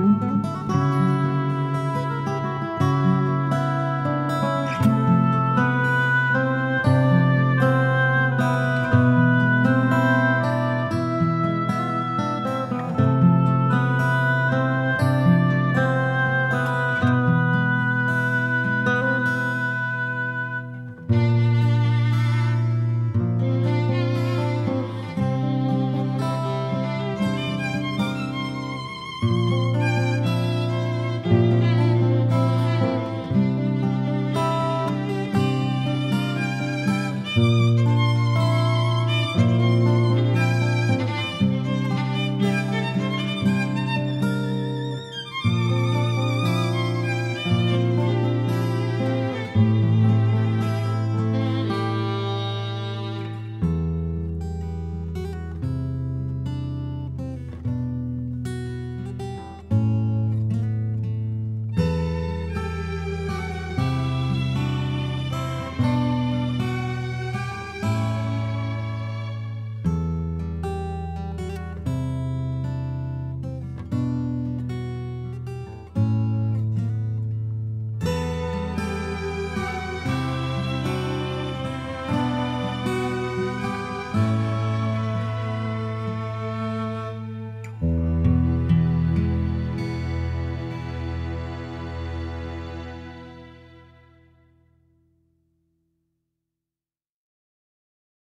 Música